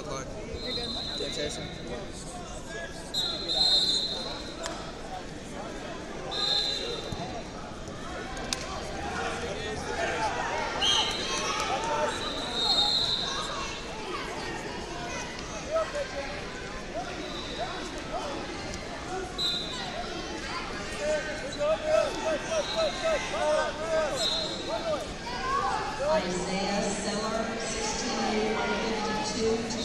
o'clock. Fantastic. Isaiah Seller, 16 52.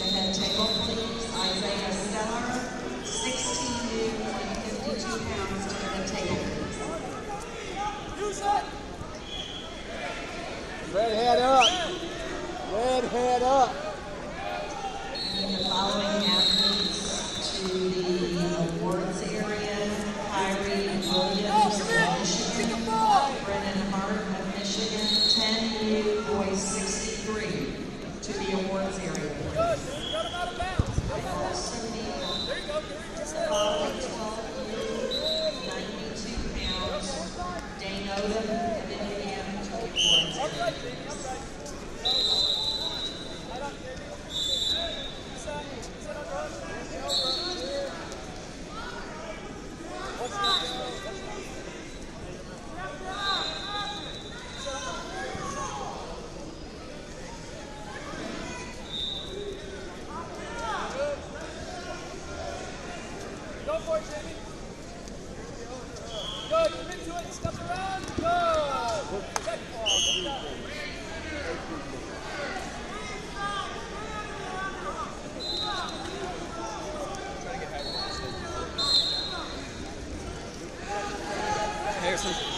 Red head up. Red head up. And the following athletes to the awards area, Kyrie Williams of Michigan, Brennan Hart of Michigan, 10U boys 63 to the awards area. And also the following 12U, 92 pounds, Dane Odom Go, Jimmy! Go, give it to it! Stop it! Jason.